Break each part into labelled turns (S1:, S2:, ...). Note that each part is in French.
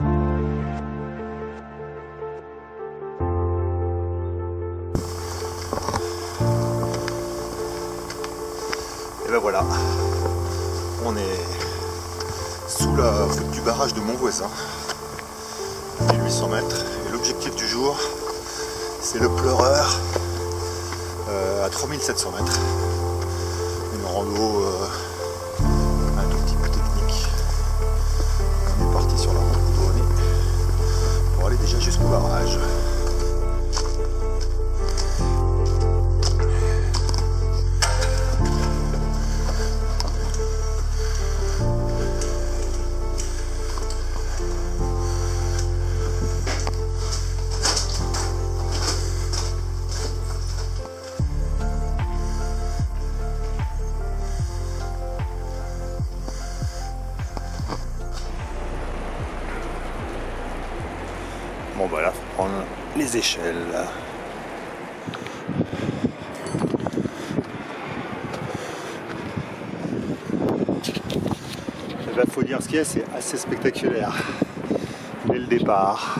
S1: Et ben voilà, on est sous la voûte du barrage de Montvoisin, 1800 mètres. Et l'objectif du jour, c'est le pleureur euh, à 3700 mètres. Une rando euh, pour aller déjà les échelles. Il bah, faut dire ce qu'il y a, c'est assez spectaculaire. Dès le départ.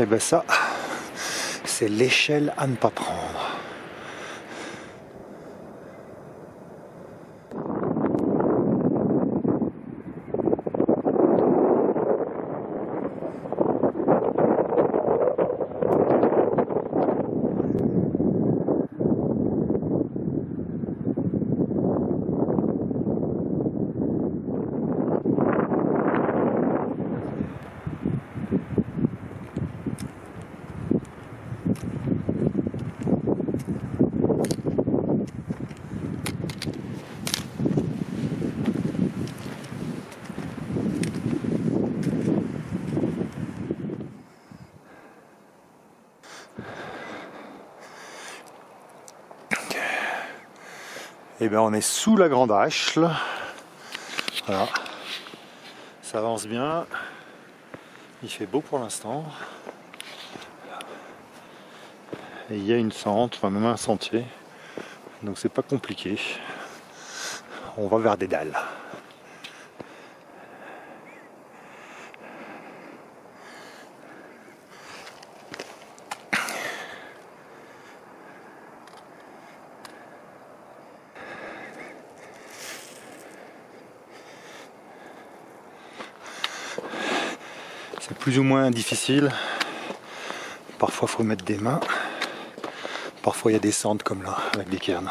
S1: Et ben ça, c'est l'échelle à ne pas prendre. Et bien on est sous la grande hache là. Voilà. Ça avance bien. Il fait beau pour l'instant. Il y a une sente, enfin même un sentier. Donc c'est pas compliqué. On va vers des dalles. Plus ou moins difficile. Parfois faut mettre des mains. Parfois il y a des cendres comme là, avec des cairns.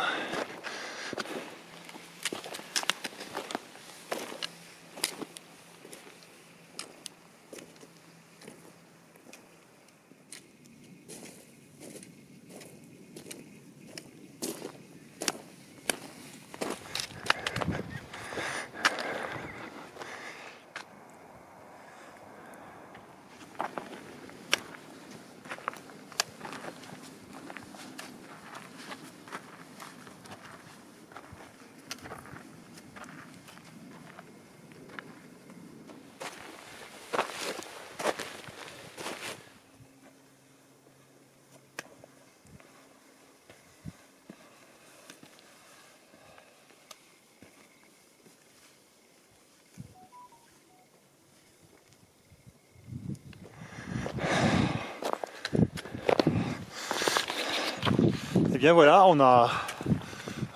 S1: Et bien voilà, on a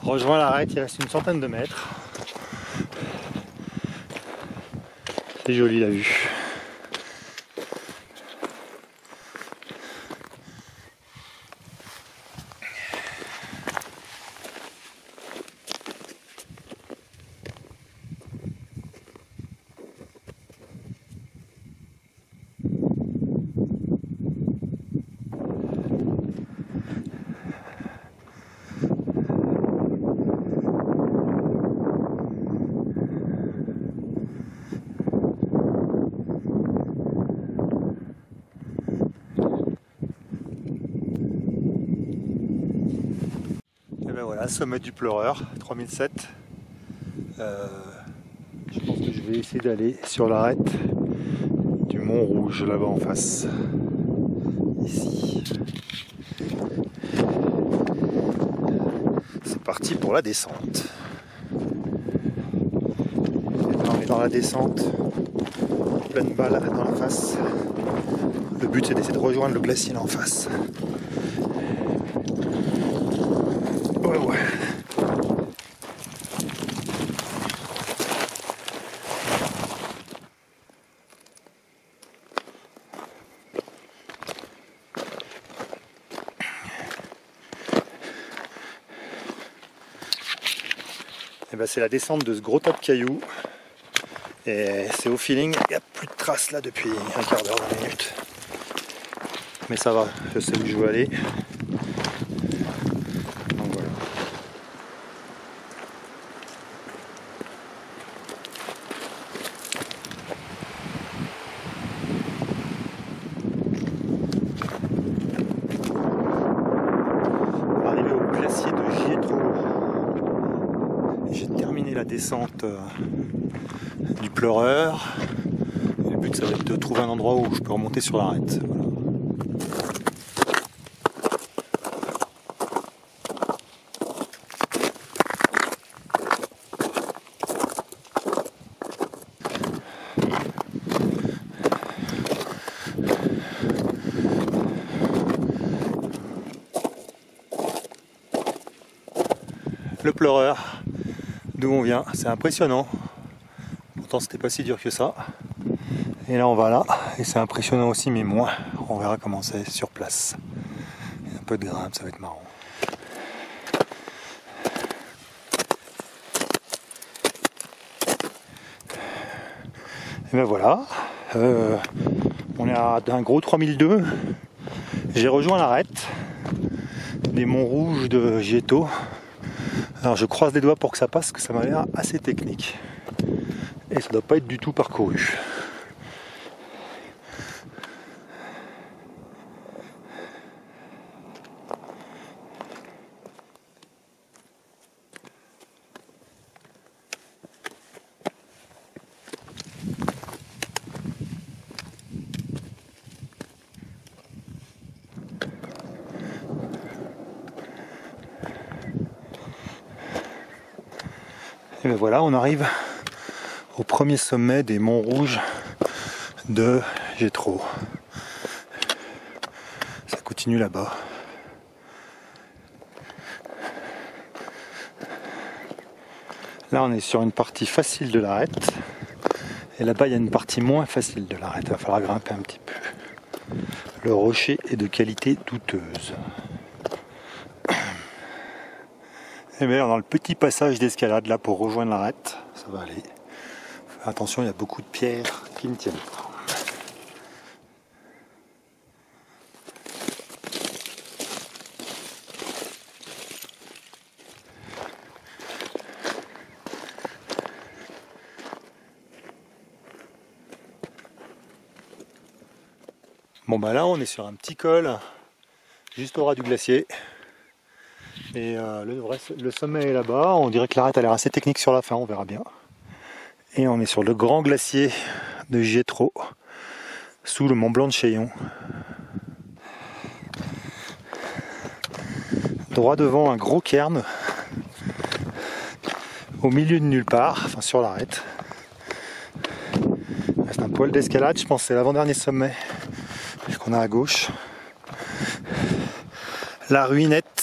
S1: rejoint l'arête, il reste une centaine de mètres. C'est joli la vue. Sommet du pleureur, 3007. Euh, je pense que je vais essayer d'aller sur l'arête du Mont Rouge là-bas en face. Ici. C'est parti pour la descente. on est dans la descente, pleine balle dans la face. Le but c'est d'essayer de rejoindre le glacier là en face. Ouais. Et ben c'est la descente de ce gros tas de cailloux. Et c'est au feeling, il n'y a plus de traces là depuis un quart d'heure, 20 minutes. Mais ça va, je sais où je veux aller. Donc voilà. On va arriver au glacier de Gietro. J'ai terminé la descente euh, du pleureur. Le but ça va être de trouver un endroit où je peux remonter sur l'arête. Le pleureur d'où on vient. C'est impressionnant. Pourtant c'était pas si dur que ça. Et là on va là. Et c'est impressionnant aussi mais moins. On verra comment c'est sur place. Un peu de grimpe, ça va être marrant. Et ben voilà. Euh, on est à un gros 3002. J'ai rejoint l'arête des monts rouges de Gieto. Alors je croise les doigts pour que ça passe, que ça m'a l'air assez technique. Et ça doit pas être du tout parcouru. Et ben voilà, on arrive au premier sommet des monts rouges de Gétro. Ça continue là-bas. Là, on est sur une partie facile de l'arête. Et là-bas, il y a une partie moins facile de l'arête. Il va falloir grimper un petit peu. Le rocher est de qualité douteuse. Et bien, dans le petit passage d'escalade là pour rejoindre l'arête, ça va aller. Attention, il y a beaucoup de pierres qui ne tiennent. Bon bah là on est sur un petit col juste au ras du glacier euh, le, sommet est là-bas, on dirait que l'arête a l'air assez technique sur la fin, on verra bien. Et on est sur le grand glacier de Gietro, sous le mont Blanc de Chaillon. Droit devant un gros cairn, au milieu de nulle part, enfin sur l'arête. C'est un poil d'escalade, je pense c'est l'avant-dernier sommet qu'on a à gauche. La ruinette.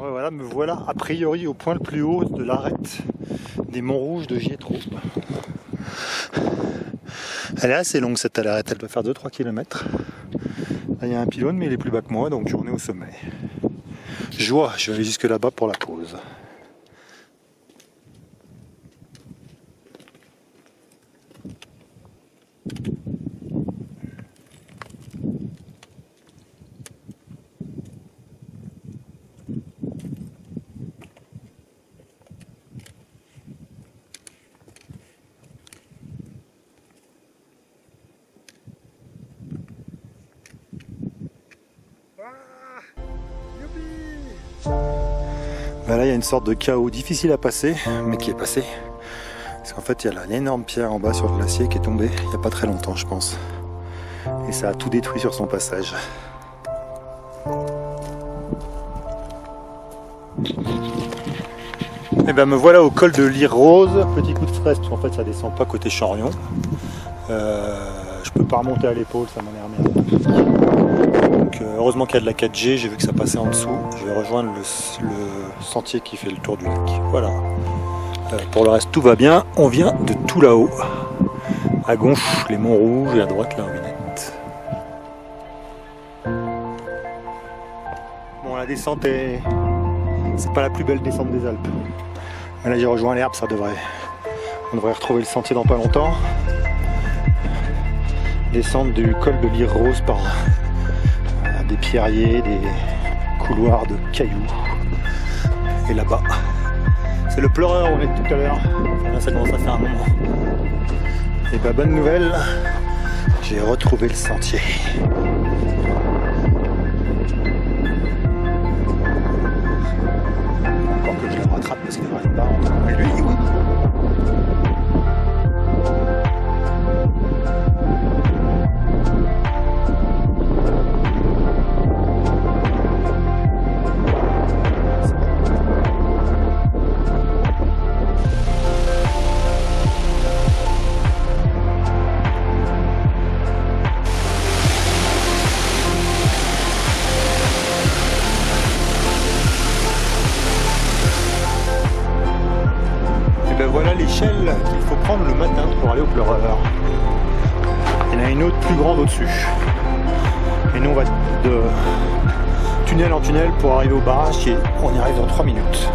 S1: Ouais, me voilà a priori au point le plus haut de l'arête des monts rouges de Gietro. Elle est assez longue cette arête, elle doit faire 2-3 km. Là, il y a un pylône, mais il est plus bas que moi, donc on est au sommet. Joie, je vais aller jusque là-bas pour la pause. Ben là, il y a une sorte de chaos difficile à passer, mais qui est passé. Parce qu'en fait, il y a l'énorme pierre en bas sur le glacier qui est tombée il n'y a pas très longtemps, je pense. Et ça a tout détruit sur son passage. Et ben me voilà au col de l'Ire Rose, petit coup de stress parce qu'en fait ça descend pas côté Chorion. Euh, je peux pas remonter à l'épaule, ça m'énerve. Donc euh, heureusement qu'il y a de la 4G, j'ai vu que ça passait en dessous. Je vais rejoindre le, le sentier qui fait le tour du lac. Voilà. Euh, pour le reste tout va bien. On vient de tout là-haut. À gauche les monts rouges et à droite la ruinette. Bon la descente est. C'est pas la plus belle descente des Alpes. Mais là j'ai rejoint l'herbe, ça devrait. On devrait retrouver le sentier dans pas longtemps. Descente du col de l'Ire Rose par euh, des pierriers, des couloirs de cailloux. Là-bas, c'est le pleureur on est tout à l'heure. Ça commence à faire un moment. Et bah bonne nouvelle, j'ai retrouvé le sentier. Voilà l'échelle qu'il faut prendre le matin pour aller au pleureur. Il y en a une autre plus grande au-dessus. Et nous on va de tunnel en tunnel pour arriver au barrage et on y arrive dans 3 minutes.